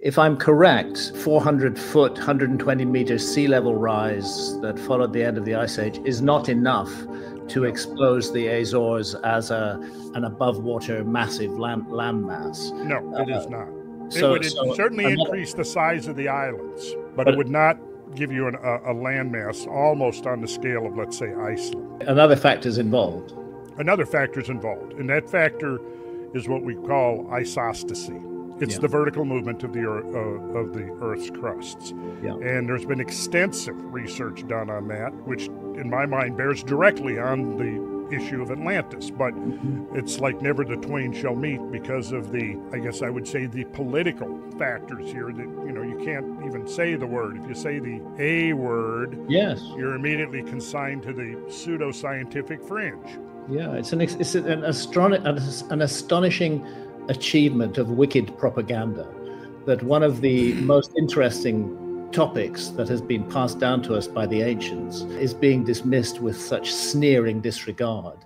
If I'm correct, 400 foot, 120 meters sea level rise that followed the end of the Ice Age is not enough to expose the Azores as a, an above water massive land, landmass. No, it uh, is not. So, it would so certainly another, increase the size of the islands, but, but it would not give you an, a, a landmass almost on the scale of, let's say, Iceland. Another factor is involved. Another factor is involved, and that factor is what we call isostasy. It's yeah. the vertical movement of the uh, of the Earth's crusts, yeah. and there's been extensive research done on that, which, in my mind, bears directly on the issue of Atlantis. But mm-hmm. it's like never the twain shall meet because of the, I guess I would say, the political factors here. That you know you can't even say the word. If you say the a word, yes, you're immediately consigned to the pseudo scientific fringe. Yeah, it's an it's an, astron- an astonishing achievement of wicked propaganda that one of the most interesting topics that has been passed down to us by the ancients is being dismissed with such sneering disregard.